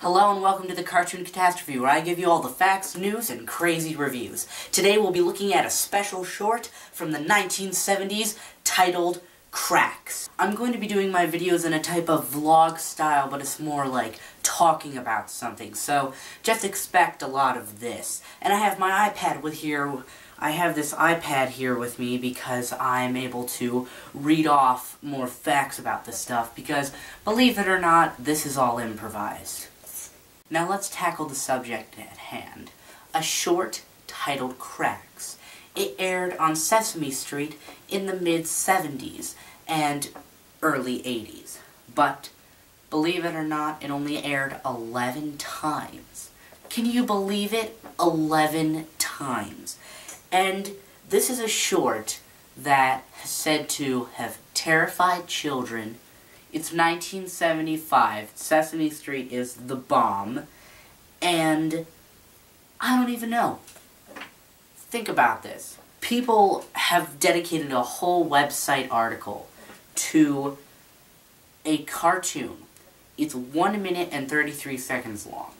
Hello and welcome to the Cartoon Catastrophe, where I give you all the facts, news, and crazy reviews. Today we'll be looking at a special short from the 1970s titled Cracks. I'm going to be doing my videos in a type of vlog style, but it's more like talking about something, so just expect a lot of this. And I have my iPad with here I have this iPad here with me because I'm able to read off more facts about this stuff because, believe it or not, this is all improvised. Now let's tackle the subject at hand. A short titled Cracks. It aired on Sesame Street in the mid-70s and early 80s. But, believe it or not, it only aired 11 times. Can you believe it? 11 times. And this is a short that is said to have terrified children. It's 1975. Sesame Street is the bomb. And I don't even know. Think about this. People have dedicated a whole website article to a cartoon. It's 1 minute and 33 seconds long.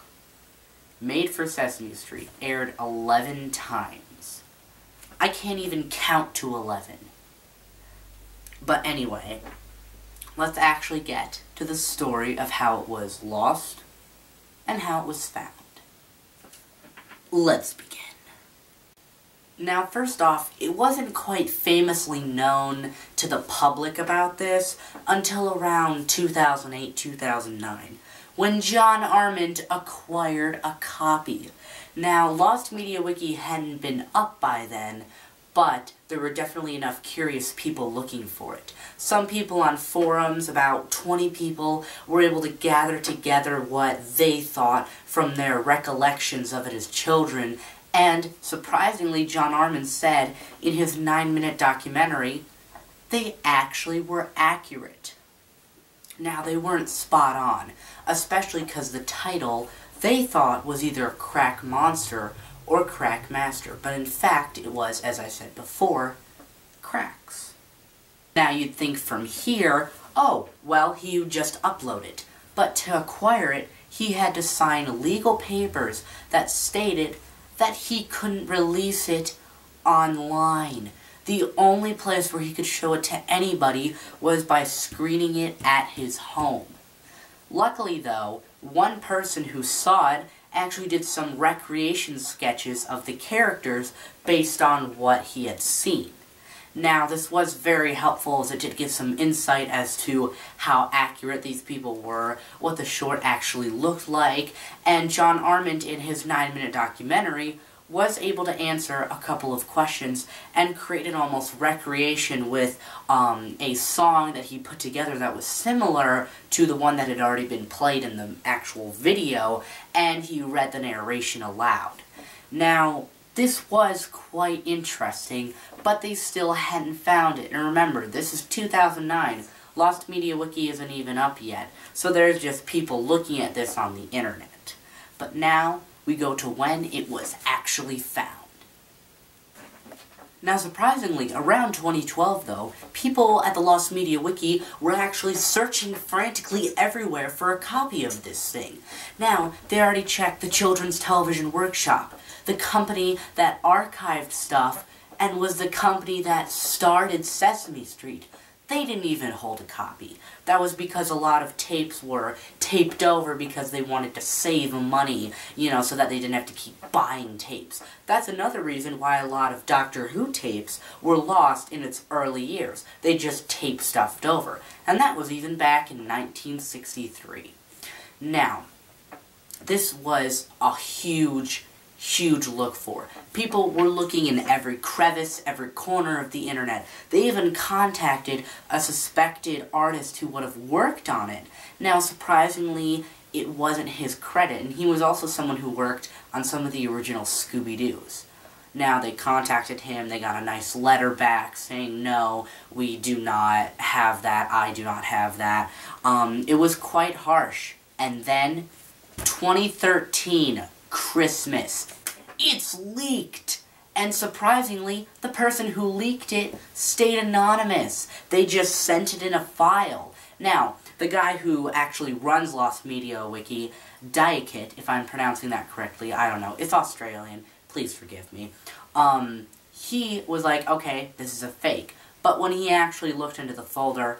Made for Sesame Street. Aired 11 times. I can't even count to 11. But anyway, let's actually get to the story of how it was lost and how it was found. Let's begin. Now, first off, it wasn't quite famously known to the public about this until around 2008-2009, when John Arment acquired a copy now, Lost Media Wiki hadn't been up by then, but there were definitely enough curious people looking for it. Some people on forums, about 20 people, were able to gather together what they thought from their recollections of it as children, and surprisingly, John Arment said in his nine-minute documentary, they actually were accurate. Now, they weren't spot on, especially because the title they thought was either a Crack Monster or Crack Master, but in fact it was, as I said before, Cracks. Now you'd think from here, oh, well, he just uploaded. But to acquire it, he had to sign legal papers that stated that he couldn't release it online. The only place where he could show it to anybody was by screening it at his home. Luckily, though, one person who saw it actually did some recreation sketches of the characters based on what he had seen. Now, this was very helpful as it did give some insight as to how accurate these people were, what the short actually looked like, and John Arment in his 9-minute documentary was able to answer a couple of questions and create an almost recreation with um, a song that he put together that was similar to the one that had already been played in the actual video, and he read the narration aloud. Now, this was quite interesting, but they still hadn't found it. And remember, this is 2009. Lost Media Wiki isn't even up yet, so there's just people looking at this on the internet. But now, we go to when it was actually found. Now surprisingly, around 2012 though, people at the Lost Media Wiki were actually searching frantically everywhere for a copy of this thing. Now, they already checked the Children's Television Workshop, the company that archived stuff and was the company that started Sesame Street, they didn't even hold a copy. That was because a lot of tapes were taped over because they wanted to save money, you know, so that they didn't have to keep buying tapes. That's another reason why a lot of Doctor Who tapes were lost in its early years. They just tape stuffed over. And that was even back in 1963. Now, this was a huge huge look for. People were looking in every crevice, every corner of the internet. They even contacted a suspected artist who would have worked on it. Now, surprisingly, it wasn't his credit, and he was also someone who worked on some of the original Scooby-Doo's. Now, they contacted him, they got a nice letter back saying, no, we do not have that, I do not have that. Um, it was quite harsh. And then, 2013, Christmas. It's leaked! And surprisingly, the person who leaked it stayed anonymous. They just sent it in a file. Now, the guy who actually runs Lost Media Wiki, Dycaite, if I'm pronouncing that correctly, I don't know, it's Australian, please forgive me, um, he was like, okay, this is a fake. But when he actually looked into the folder,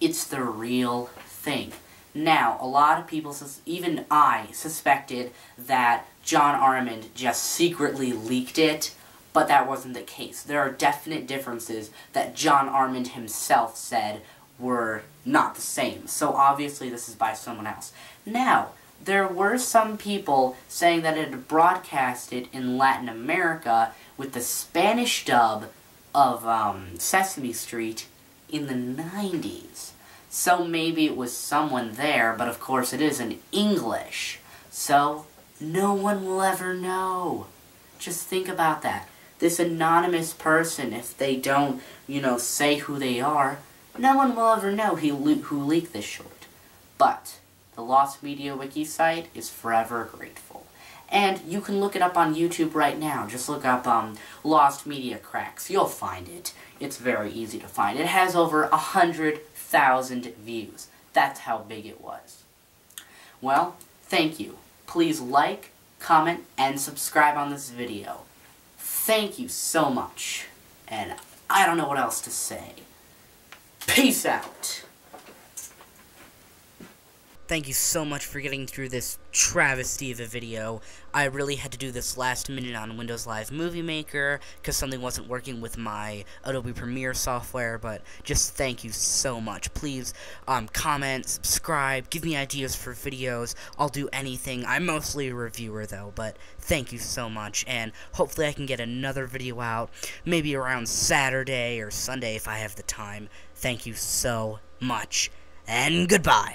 it's the real thing. Now, a lot of people, even I, suspected that John Arment just secretly leaked it, but that wasn't the case. There are definite differences that John Arment himself said were not the same. So obviously this is by someone else. Now, there were some people saying that it had broadcasted in Latin America with the Spanish dub of um, Sesame Street in the 90s. So maybe it was someone there, but of course it is in English. So no one will ever know. Just think about that. This anonymous person, if they don't, you know, say who they are, no one will ever know who, who leaked this short. But the Lost Media Wiki site is forever grateful. And you can look it up on YouTube right now. Just look up um, Lost Media Cracks. You'll find it. It's very easy to find. It has over a hundred thousand views. That's how big it was. Well, thank you. Please like, comment, and subscribe on this video. Thank you so much. And I don't know what else to say. Peace out. Thank you so much for getting through this travesty of a video. I really had to do this last minute on Windows Live Movie Maker because something wasn't working with my Adobe Premiere software, but just thank you so much. Please um, comment, subscribe, give me ideas for videos. I'll do anything. I'm mostly a reviewer though, but thank you so much, and hopefully I can get another video out, maybe around Saturday or Sunday if I have the time. Thank you so much, and goodbye.